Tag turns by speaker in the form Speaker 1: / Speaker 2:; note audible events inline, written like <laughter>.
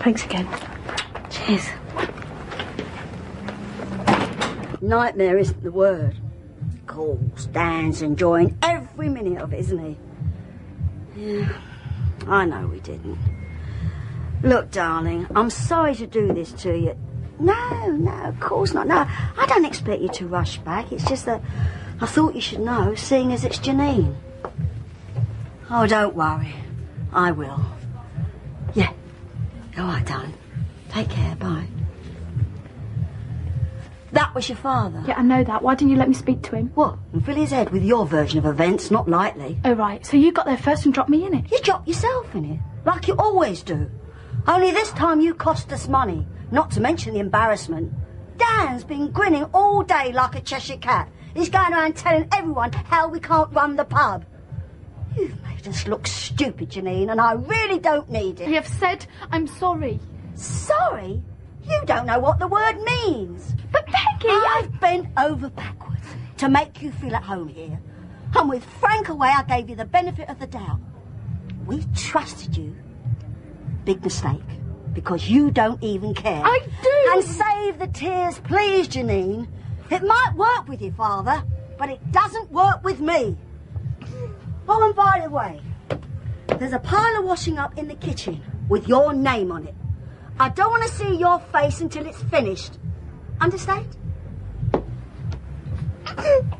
Speaker 1: Thanks again.
Speaker 2: Cheers. Nightmare isn't the word. Calls, Dan's enjoying every minute of it, isn't he? Yeah, I know we didn't. Look, darling, I'm sorry to do this to you. No, no, of course not. No, I don't expect you to rush back. It's just that I thought you should know, seeing as it's Janine. Oh, don't worry. I will. Yeah. All right, darling. Take care. Bye. That was your father.
Speaker 1: Yeah, I know that. Why didn't you let me speak to him?
Speaker 2: What? And fill his head with your version of events? Not likely.
Speaker 1: Oh, right. So you got there first and dropped me in it?
Speaker 2: You dropped yourself in it, like you always do. Only this time you cost us money, not to mention the embarrassment. Dan's been grinning all day like a Cheshire cat. He's going around telling everyone how we can't run the pub. You've made us look stupid, Janine, and I really don't need it.
Speaker 1: I have said I'm sorry.
Speaker 2: Sorry? You don't know what the word means.
Speaker 1: But Peggy, I...
Speaker 2: I've bent over backwards to make you feel at home here. And with Frank away, I gave you the benefit of the doubt. We trusted you. Big mistake. Because you don't even care.
Speaker 1: I do.
Speaker 2: And save the tears, please, Janine. It might work with your father, but it doesn't work with me. Oh, and by the way, there's a pile of washing up in the kitchen with your name on it. I don't want to see your face until it's finished. Understand? <laughs>